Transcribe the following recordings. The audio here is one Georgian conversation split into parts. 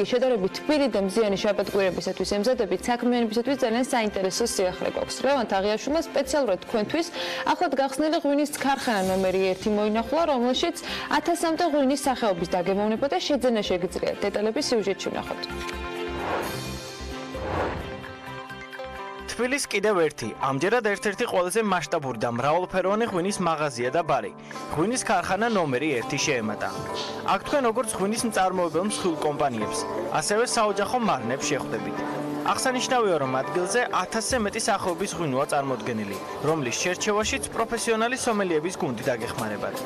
კი შედარებით თბილი და მზიანი შაბათ-კვირებისათვის ემზადებით საქმიანობისათვის ძალიან საინტერესო სიახლე გვაქვს. ლევან თაღიაშვილმა სპეციალურად თქვენთვის ახლად გახსნილი ღვინის ქარხანა ნომერი 1 მოინახულა, რომელშიც 1000-მდე ღვინის სახეობის დაგემოვნება და შეძენა შეგიძლიათ. დეტალები სიუჟეტში ვნახოთ. თბილის კიდევ ერთი, ამჯერად ერთ-ერთი ყველაზე მასშტაბური და მრავალფეროვანი ღვინის მაღაზია და ბარი. ღვინის ქარხანა ნომერი 1 შეემატა. აქ თქვენ როგორც ღვინის მწარმოებელ მსხვილ კომპანიებს, ასევე საოჯახო მარნებს შეხვდებით. აღსანიშნავია, რომ ადგილზე 1000-ზე მეტი სახეობის ღვინოა წარმოდგენილი, რომლის შერჩევაშიც პროფესიონალი სომელიების გუნდი დაგეხმარებათ.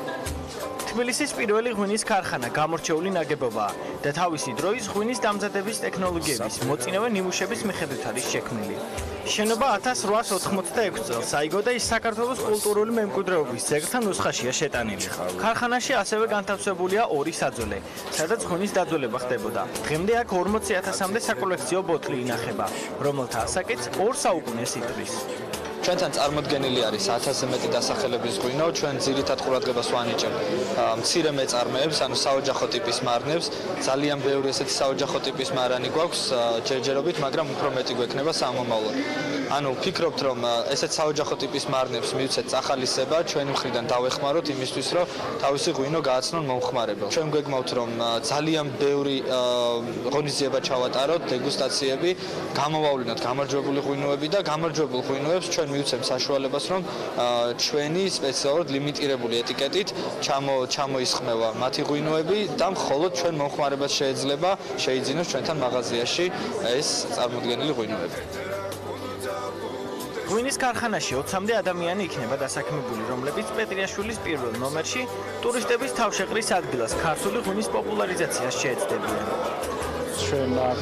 თბილისის პირველი ღვინის ქარხანა გამორჩეული ნაგებობაა და თავისი დროის ღვინის დამზადების ტექნოლოგიების მოწინავე ნიმუშების მიხედვით არის შექმნილი. შენობა 1886 წელს აიგო და ის საქართველოს კულტურული მემკვიდრეობის ძეგლთან ნუსხაშია შეტანილი. ქარხანაში ასევე განთავსებულია ორი საძოლე, სადაც ღვინის დაძველება ხდებოდა. დღემდე აქ 40000-მდე საკოლექციო ბოთლი ინახება, რომელთა ასაკიც 2 საუკუნეს ითვლის. ჩვენთან წარმოდგენილი არის 1000-ზე მეტი დასახელების ღვინო, ჩვენ ძირითად ყურადღებას ვანიჭებთ მცირე მეწარმეებს, ანუ საოჯახო ტიპის მარნებს, ძალიან ბევრი ესეთი საოჯახო ტიპის მარანი გვაქვს ჯერჯერობით, მაგრამ უფრო მეტი გვექნება სამომავლოდ. ანუ ვფიქრობთ, რომ ესეთ საოჯახო ტიპის მარნებს მივცეთ ახალისება, ჩვენი მხრიდან დავეხმაროთ იმისთვის, რომ თავისი ღვინო გააცნონ მომხმარებელს. ჩვენ გვეგმავთ, რომ ძალიან ბევრი ღონისძიება ჩავატაროთ, დეგუსტაციები, გამოვავლინოთ გამარჯვებული ღვინოები და გამარჯვებულ ღვინოებს ჩვენ მივცემ საშუალებას, რომ ჩვენი სპეციალურად ლიმიტირებული ეტიკეტით ჩამო ჩამოისხმევა მათი ღვინოები და მხოლოდ ჩვენ მომხმარებას შეიძლება შეიძინოს ჩვენთან მაღაზიაში ეს წარმოდგენილი ღვინოები. ღვინის ქარხანაში 20-მდე ადამიანი იქნება დასაქმებული, რომლებიც პეტრიაშვილის პირველ ნომერში ტურისტების თავშეყრის ადგილას ქართული ღვინის პოპულარიზაციას შეეცდებიან. ჩვენ აქ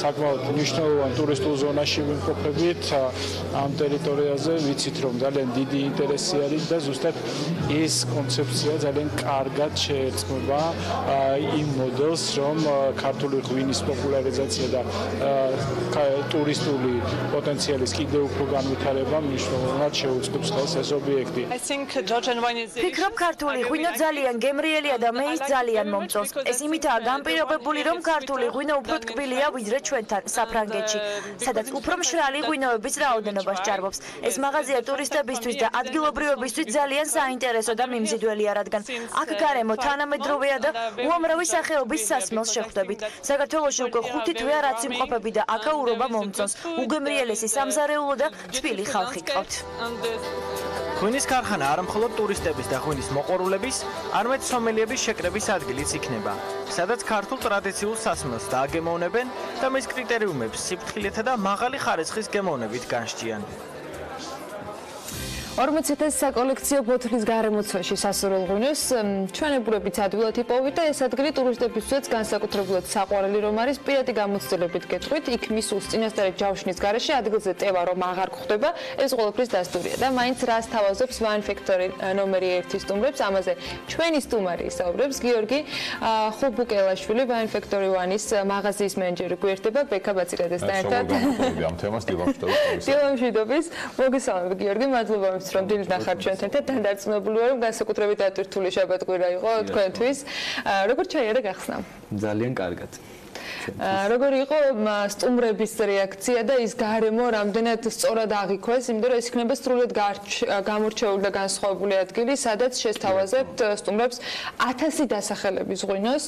საკმაოდ მნიშვნელოვან ტურისტულ ზონაში ვიმყოფებით ამ ტერიტორიაზე ვიცით რომ ძალიან დიდი ინტერესი არის და ზუსტად ეს კონცეფცია ძალიან კარგად შეერწყმება იმ მოდელს რომ ქართული ღვინის პოპულარიზაცია და ტურისტული პოტენციალის კიდევ უფრო განვითარება მნიშვნელოვნად შეუწყობს ხელს ეს ობიექტი. ფიქრობ ქართული ღვინო ძალიან გემრიელია და მე ის ძალიან მომწონს. ეს იმითაა განპირობებული რომ ქართული ღვინო ღვინო უფრო ტკბილია ვიდრე ჩვენთან საფრანგეთში, სადაც უფრო მშრალი ღვინოების რაოდენობა სჭარბობს. ეს მაღაზია ტურისტებისთვის და ადგილობრივებისთვის ძალიან საინტერესო და მიმზიდველია, რადგან აქ გარემო თანამედროვეა და უამრავი სახეობის სასმელს შეხვდებით. საქართველოში უკვე ხუთი თვეა რაც იმყოფები და აქაურობა მომწონს. უგემრიელესი სამზარეულო და თბილი ხალხი ყავთ. ღვინის ქარხანა არ მხოლოდ ტურისტების და ღვინის მოყვარულების, არამედ სომელიების შეკრების ადგილიც იქნება, სადაც ქართულ ტრადიციულ სასმელს დააგემოვნებენ და მის კრიტერიუმებს სიფრთხილეთა და მაღალი ხარისხის გემოვნებით განსჯიან. 40000 საკოლექციო ბოთლის გარემოცვაში სასურველ ღვინოს ჩვენებურებით ადვილად იპოვით და ეს ადგილი ტურისტებისთვისაც განსაკუთრებულად საყვარელი რომ არის პირადი გამოცდილებით გეტყვით. იქ მისულს წინასწარი ჯავშნის garaშე ადგილზე ტევა რომ აღარ გხვდება ეს ყოველთვის დასტურია. და მაინც რას თავაზობს Wine Factory ნომერი 1 სტუმრებს ამაზე ჩვენი სტუმარი ისაუბრებს. გიორგი ხუბუკელაშვილი Wine Factory 1-ის მაღაზიის მენეჯერი გვერდება ბექა ბაცილადესთან ერთად. ამ თემას დილამშვიდობის დილამშვიდობის მოგესალმებით გიორგი მადლობა ვამბობთ რომ დილით ნახავთ ჩვენთან და დანდარწმუნებული ვარ რომ განსაკუთრებით ატვირთული შაბათ-კვირა იყო თქვენთვის. როგორ ჩაიარა გახსნა? ძალიან კარგად. როგორი იყო სტუმრების რეაქცია და ის გარემო რამდენად სწორად აღიქვეს, იმიტომ რომ ეს იქნება სრულად გამორჩეული და განსხვავებული ადგილი, სადაც შეესთავაზებთ სტუმრებს 1000 დასახელების ღვინოს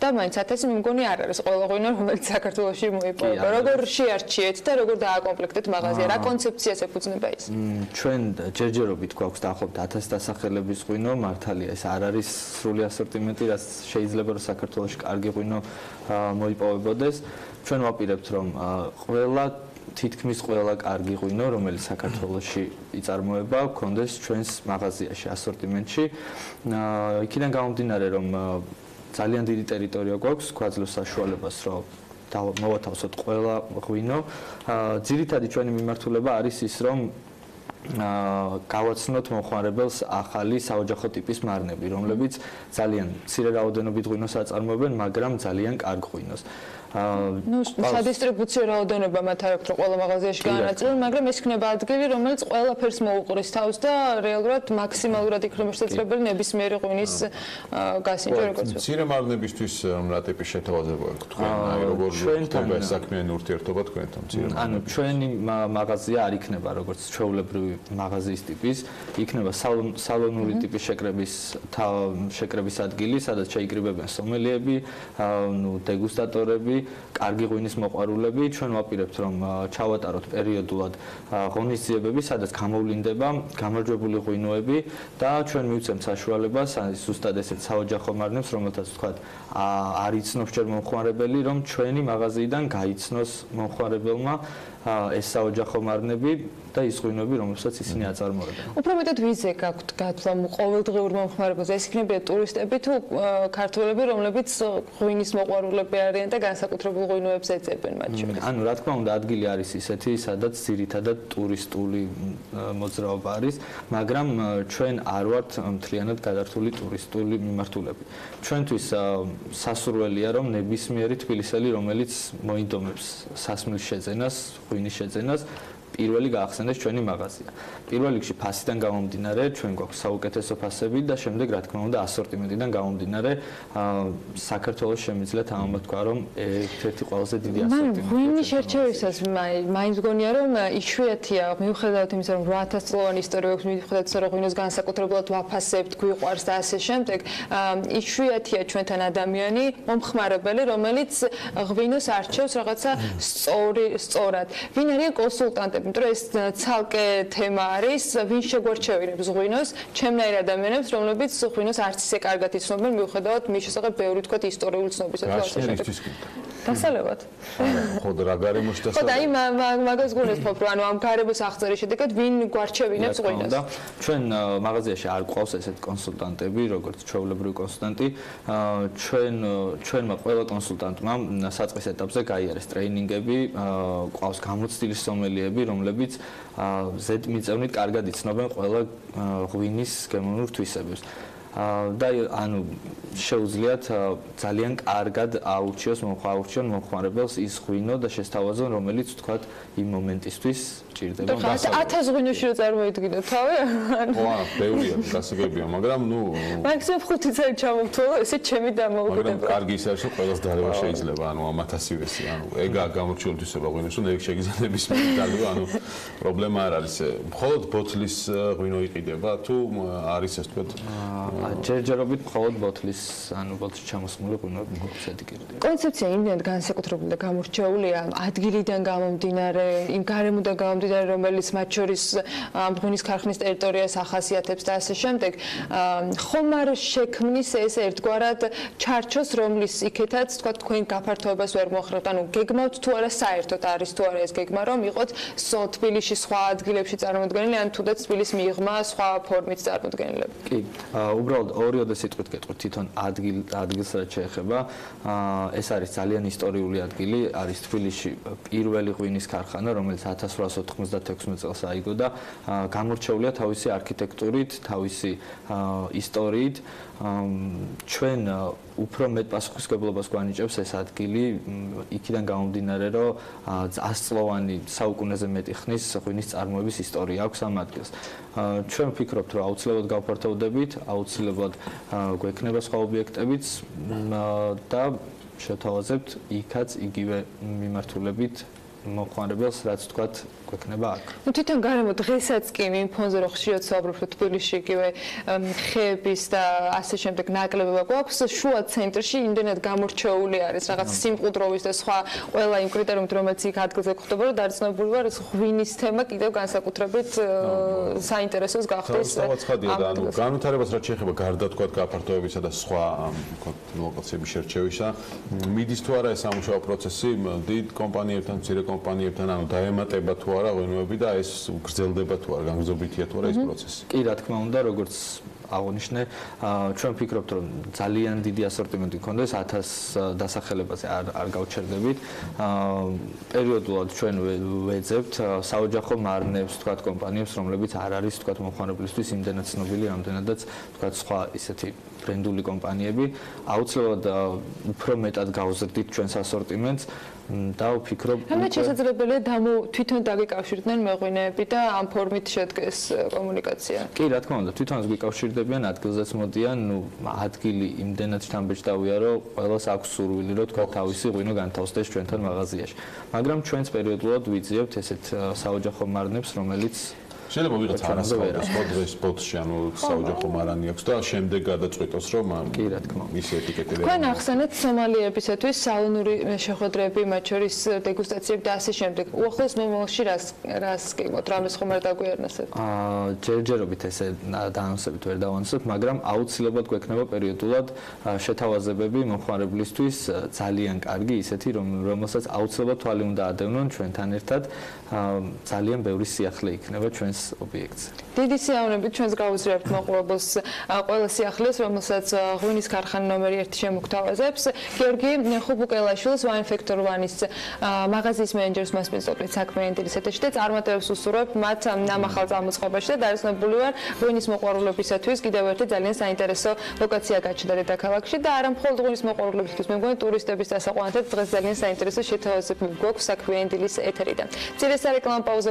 და მაინც 1000 მიმგონი არ არის ყველა ღვინო, რომელიც საქართველოში მოიპოვება. როგორ შეარჩიეთ და როგორ დააკომპლექტეთ მაღაზია? რა კონცეფციას ეფუძნება ის? ჩვენ ჯერჯერობით გვაქვს დაახლოებით 1000 დასახელების ღვინო, მართალია, ეს არ არის სრული ასორტიმენტი, რაც შეიძლება რომ საქართველოში კარგი ღვინო მოიპოვებოდეს. ჩვენ ვაპირებთ, რომ ყველა თითქმის ყველა კარგი ღვინო, რომელიც საქართველოში იწარმოება, გქონდეს ჩვენს მაღაზიაში, ასორტიმენტში. იქიდან გამომდინარე, რომ ძალიან დიდი ტერიტორია გვაქვს, გვაძლევს საშუალებას, რომ და მოვათავსოთ ყველა ღვინო. ძირითადი ჩვენი მიმართულება არის ის, რომ გავაცნოთ მოხმარებელს ახალი საოჯახო ტიპის მარნები, რომლებიც ძალიან მცირე რაოდენობით ღვინოს აწარმოებენ, მაგრამ ძალიან კარგ ღვინოს. ну სადისტრიბუციო რაოდენობა მათ არ აქვს რომ ყველა მაღაზიაში განაწილონ მაგრამ ეს იქნება ადგილი რომელიც ყველაფერს მოუყრის თავს და რეალურად მაქსიმალურად იქნება შესაძლებელი ნებისმიერი ღვინის გასინჯო როგორც ვთქვი მცირე მარნებისთვის რა ტიპის შეთავაზება აქვს თქვენ აი როგორ ხდება ეს საქმიანი ურთიერთობა თქვენთან მცირე ანუ ჩვენი მაღაზია არ იქნება როგორც ჩვეულებრივი მაღაზიის ტიპის იქნება სალონური ტიპის შეკრების შეკრების ადგილი სადაც შეიკრიბებენ სომელიები ну დეგუსტატორები კარგი ღვინის მოყვარულები, ჩვენ ვაპირებთ რომ ჩავატაროთ პერიოდულად ღონისძიებები, სადაც გამოვლინდება გამარჯვებული ღვინოები და ჩვენ მივცემთ საშუალებას ზუსტად ესეთ საოჯახო მარნებს, რომელთაც თქვა არ იცნობს ჯერ მომხმარებელი, რომ ჩვენი მაღაზიიდან გაიცნოს მომხმარებელმა ეს საოჯახო მარნები და ის ღვინოები, რომელსაც ისინი აწარმოებენ. უფრო მეტად ვიზე გაქვთ გათვლა ყოველდღიურ მომხმარებელს? ეს იქნება ტურისტები თუ ქართველები, რომლებიც ღვინის მოყვარულები არიან და განსაკუთრებულ ღვინოებს ეძებენ მათ შორის? ანუ რა თქმა უნდა, ადგილი არის ისეთი, სადაც ძირითადად ტურისტული მოძრაობა არის, მაგრამ ჩვენ არ ვართ მთლიანად გადართული ტურისტული მიმართულები. ჩვენთვის სასურველია, რომ ნებისმიერი თბილისელი, რომელიც მოინდომებს სასმლის შეძენას, ღვინის შეძენას, პირველი გაახსენდეს ჩვენი მაღაზია. პირველ რიგში ფასიდან გამომდინარე, ჩვენ გვაქვს საუკეთესო ფასები და შემდეგ რა თქმა უნდა ასორტიმენტიდან გამომდინარე, საქართველოს შემიძლიათ ამბობ თქვა, რომ ერთ-ერთი ყველაზე დიდი ასორტიმენტი. მაგრამ ვინი შერჩევისას მაინც გონია რომ იშვიათია, მიუხედავად იმისა, რომ 8000 წლოვანი ისტორია აქვს, მიუხედავად იმისა, რომ ვინოს განსაკუთრებულად ვაფასებთ, გვიყვარს და ასე შემდეგ, იშვიათია ჩვენთან ადამიანი, მომხმარებელი, რომელიც ღვინოს არჩევს რაღაცა სწორი, სწორად. ვინ არიან კონსულტანტები? იმიტომ რომ ეს ცალკე თემა არის, ვინ შეგვარჩევინებს ღვინოს, ჩემნაირ ადამიანებს, რომლებიც ღვინოს არც ისე კარგად იცნობენ, მიუხედავად მის შესახებ ბევრი თქვა ისტორიული ცნობისა და ასე შემდეგ. დასალევად. ხო და რა გარემოში დასალევად? ხო და აი მაგას გულისხმობ, რომ ანუ ამ გარემოს აღწერის შედეგად ვინ გვარჩევინებს ღვინოს? და ჩვენ მაღაზიაში არ ყავს ესეთ კონსულტანტები, როგორც ჩვეულებრივი კონსულტანტი. ჩვენ ჩვენმა ყველა კონსულტანტმა საწყის ეტაპზე გაიარეს ტრეინინგები, ყავს გამოცდილი სომელიები, რომლებიც ზედ მიწევნით კარგად იცნობენ ყველა ღვინის გემოვნურ თვისებებს. და ანუ შეუძლიათ ძალიან კარგად აურჩიოს მომხმარებელს მომხმარებელს ის ღვინო და შესთავაზონ რომელიც თქვათ იმ მომენტისთვის ჭირდება გასაგები 1000 ღვინოში რო წარმოიდგინოთ თავი? ხო არა ბევრია გასაგებია მაგრამ ნუ მაქსიმუმ 5 წელი ჩამოვთვალო ესე ჩემი დამოუკიდებია მაგრამ კარგი ის არის რომ ყველას დარება შეიძლება ანუ ამ 1000 ვესი ანუ ეგა გამორჩეული თვისება ღვინოს რომ ეგ შეგიძლიების მეტალო ანუ პრობლემა არ არის მხოლოდ ბოთლის ღვინო იყიდება თუ არის ეს თქვათ ჯერჯერობით მხოლოდ ბოთლის ანუ ბოთლში ჩამოსმული ღვინოები გვაქვს ედიკეტი. კონცეფცია იმდენად განსაკუთრებული და გამორჩეულია ადგილიდან გამომდინარე, იმ გარემოდან გამომდინარე, რომელიც მათ შორის ამ ღვინის ქარხნის ტერიტორიას ახასიათებს და ასე შემდეგ. ხომ არ შექმნის ეს ერთგვარად ჩარჩოს, რომლის იქეთაც თქვა თქვენ გაფართოებას ვერ მოხერხთ, ანუ გეგმავთ თუ არა საერთოდ არის თუ არა ეს გეგმა, რომ იყოთ თბილისში სხვა ადგილებში წარმოდგენილი, ან თუდაც თბილის მიღმა სხვა ფორმით წარმოდგენილები. კი, უბრალოდ უბრალოდ ორიოდე სიტყვით გეტყვით თვითონ ადგილ ადგილს რაც შეეხება ეს არის ძალიან ისტორიული ადგილი არის თბილისში პირველი ღვინის ქარხანა რომელიც 1896 წელს აიგო და გამორჩეულია თავისი არქიტექტურით თავისი ისტორიით. ჩვენ უფრო მეტ პასუხისგებლობას გვანიჭებს ეს ადგილი. იქიდან გამომდინარე რომ ასწლოვანი საუკუნეზე მეტი ხნის ღვინის წარმოების ისტორია აქვს ამ ადგილს. ჩვენ ვფიქრობთ რომ აუცილებლად გავფართოვდებით აუცილებლად გვექნება სხვა ობიექტებიც და შეთავაზებთ იქაც იგივე მიმართულებით მოყვარებელს რაც თქვათ გვექნება აქ. ნუ თვითონ გარემო დღესაც კი იმ ფონზე რო ხშირად საუბრობთ თბილისში იგივე ხეების და ასე შემდეგ ნაკლებობა გვაქვს შუა ცენტრში იმდენად გამორჩეული არის რაღაც სიმყუდროვის და სხვა ყველა იმ კრიტერიუმით რომელიც იქ ადგილზე გვხდება რომ დარწმუნებული ვარ ღვინის თემა კიდევ განსაკუთრებით საინტერესოს გახდეს. დავაცხადია და ანუ განვითარებას რაც შეეხება გარდა თქვათ გაფართოებისა და სხვა თქვათ ლოკაციების შერჩევისა მიდის თუ არა ეს სამუშაო პროცესი დიდ კომპანიებთან, მცირე კომპანიებთან ანუ დაემატება თუ არა ღვინოები და ეს გრძელდება თუ არა, განგზობითია თუ არა ეს პროცესი. კი, რა თქმა უნდა, როგორც აღნიშნე, ჩვენ ვფიქრობთ, რომ ძალიან დიდი ასორტიმენტი გქონდეს 1000 დასახელებაზე არ არ გავჩერდებით. პერიოდულად ჩვენ ვეძებთ საოჯახო მარნებს, თქვა კომპანიებს, რომლებიც არ არის თქვა მომხმარებლისთვის იმდენად ცნობილი, რამდენადაც თქვა სხვა ისეთი ბრენდული კომპანიები. აუცილებლად უფრო მეტად გავზრდით ჩვენს ასორტიმენტს. და ვფიქრობ რამე შესაძლებელია დამო თვითონ დაგეკავშირდნენ მეღვინეები და ამ ფორმით შედგეს კომუნიკაცია. კი, რა თქმა უნდა, თვითონაც გეკავშირდებიან, ადგილზეც მოდიან, ნუ ადგილი იმდენად შთამბეჭდავია, რომ ყველას აქვს სურვილი, რომ თქვა თავისი ღვინო განთავსდეს ჩვენთან მაღაზიაში. მაგრამ ჩვენც პერიოდულად ვიძიებთ ესეთ საოჯახო მარნებს, რომელიც შეიძლება ვიღაც არასწორდეს ხო დღეს ბოტში ანუ საოჯახო მარანი აქვს და შემდეგ გადაწყვიტოს რომ კი რა თქმა უნდა. ის ეტიკეტები თქვენ ახსენეთ სომალიებისათვის საუნური შეხვედრები მათ შორის დეგუსტაციები და ასე შემდეგ. უახლოს მომავალში რას რას გიგოთ რამეს ხომ არ დაგვიარნასებ აა ჯერჯერობით ესე დაანონსებით ვერ დავანონსებ მაგრამ აუცილებლად გვექნება პერიოდულად შეთავაზებები მომხმარებლისთვის ძალიან კარგი ისეთი რომ რომელსაც აუცილებლად თვალი უნდა ადევნონ ჩვენთან ერთად. ძალიან ბევრი სიახლე იქნება ჩვენს ჩვენს ობიექტს. დიდი სიამოვნებით ჩვენს გაუზრებთ მოყურებელს ყველა სიახლეს, რომელსაც ღვინის ქარხანა ნომერი 1 შემოგთავაზებს. გიორგი ხუბუკელაშვილს Wine Factor One-ის მაღაზიის მენეჯერს მასპინძლებლის საქმე ინტერესეთში და წარმატებებს უსურვებ მათ ნამახალ წამოწყობაში და დაესწრებული ვარ ღვინის მოყვარულებისათვის კიდევ ერთი ძალიან საინტერესო ლოკაცია გაჩნდა დედაქალაქში და არა მხოლოდ ღვინის მოყვარულებისთვის, მე მგონი ტურისტების დასაყვანად დღეს ძალიან საინტერესო შეთავაზებები გვაქვს საქმე წირეს რეკლამა პაუზა